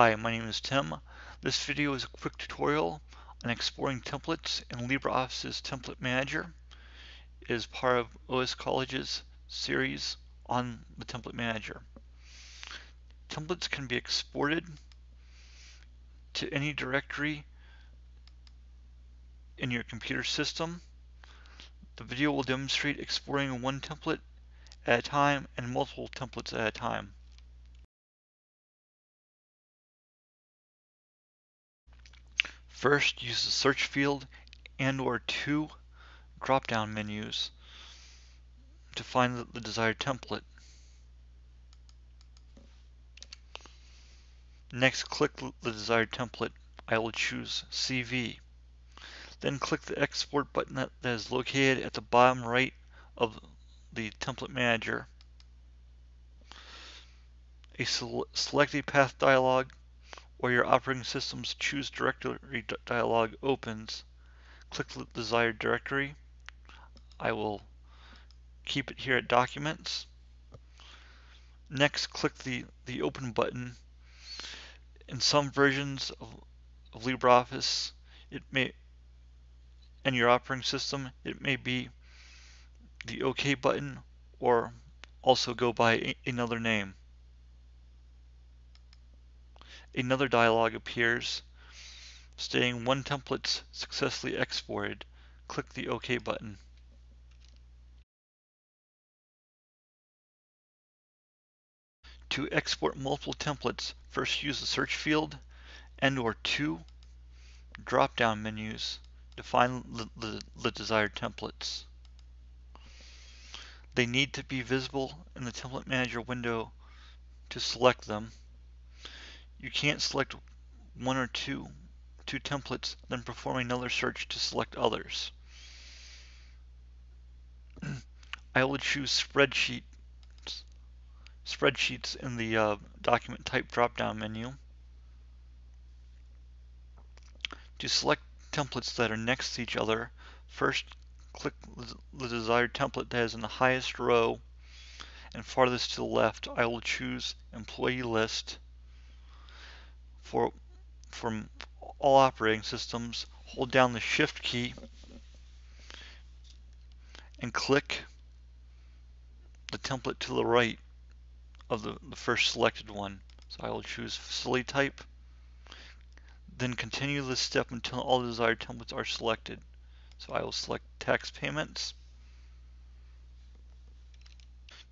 Hi, my name is Tim. This video is a quick tutorial on exploring templates in LibreOffice's Template Manager. It is part of OS College's series on the Template Manager. Templates can be exported to any directory in your computer system. The video will demonstrate exporting one template at a time and multiple templates at a time. First, use the search field and or two drop-down menus to find the, desired template. Next, click the desired template. I will choose CV. Then click the export button that is located at the bottom right of the template manager. A select a path dialog or your operating system's choose directory dialog opens, click the desired directory. I will keep it here at documents. Next, click the, the open button. In some versions of, of LibreOffice, it may, and your operating system, it may be the OK button or also go by another name another dialog appears stating one template successfully exported. Click the OK button. To export multiple templates, first use the search field and or two drop-down menus to find the, the, the desired templates. They need to be visible in the Template Manager window to select them you can't select one or two, two templates, then perform another search to select others. I will choose spreadsheet spreadsheets in the uh, document type drop-down menu. To select templates that are next to each other, first click the desired template that is in the highest row and farthest to the left. I will choose employee list for from all operating systems, hold down the shift key and click the template to the right of the, the first selected one. So I will choose facility type, then continue this step until all desired templates are selected. So I will select tax payments.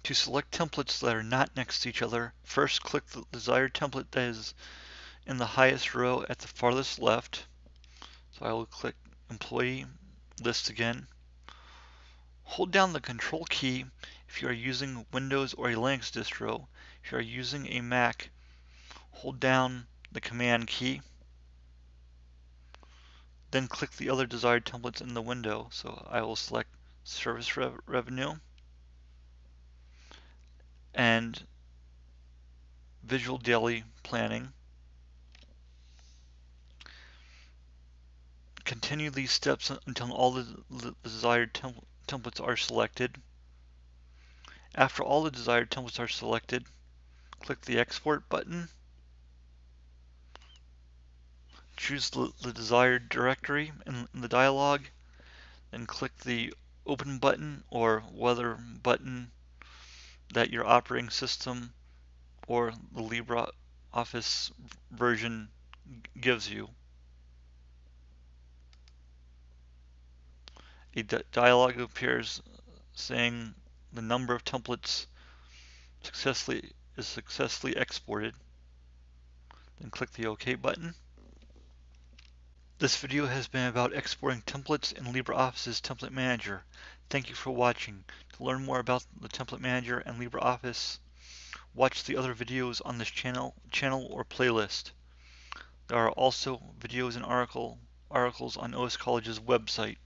To select templates that are not next to each other, first click the desired template that is in the highest row at the farthest left. So I will click employee list again. Hold down the control key if you are using Windows or a Linux distro. If you are using a Mac, hold down the command key. Then click the other desired templates in the window. So I will select service rev revenue and visual daily planning. Continue these steps until all the desired tem templates are selected. After all the desired templates are selected, click the export button. Choose the, the desired directory in, in the dialog, then click the open button or whether button that your operating system or the LibreOffice version gives you. A dialog appears saying the number of templates successfully is successfully exported. Then click the OK button. This video has been about exporting templates in LibreOffice's Template Manager. Thank you for watching. To learn more about the Template Manager and LibreOffice, watch the other videos on this channel, channel or playlist. There are also videos and article, articles on OS College's website.